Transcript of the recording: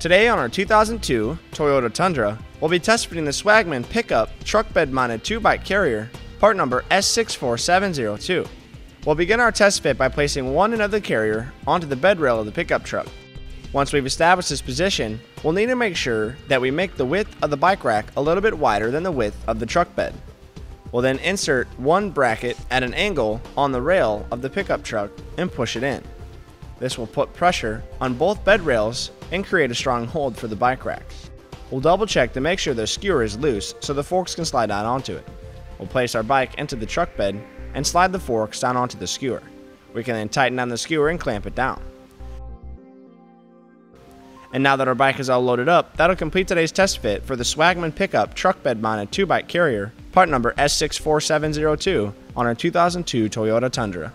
Today on our 2002 Toyota Tundra, we'll be test fitting the Swagman pickup truck bed mounted 2 bike carrier, part number S64702. We'll begin our test fit by placing one end of the carrier onto the bed rail of the pickup truck. Once we've established this position, we'll need to make sure that we make the width of the bike rack a little bit wider than the width of the truck bed. We'll then insert one bracket at an angle on the rail of the pickup truck and push it in. This will put pressure on both bed rails and create a strong hold for the bike rack. We'll double check to make sure the skewer is loose so the forks can slide down onto it. We'll place our bike into the truck bed and slide the forks down onto the skewer. We can then tighten down the skewer and clamp it down. And now that our bike is all loaded up, that'll complete today's test fit for the Swagman pickup truck bed mounted 2 bike carrier, part number S64702 on our 2002 Toyota Tundra.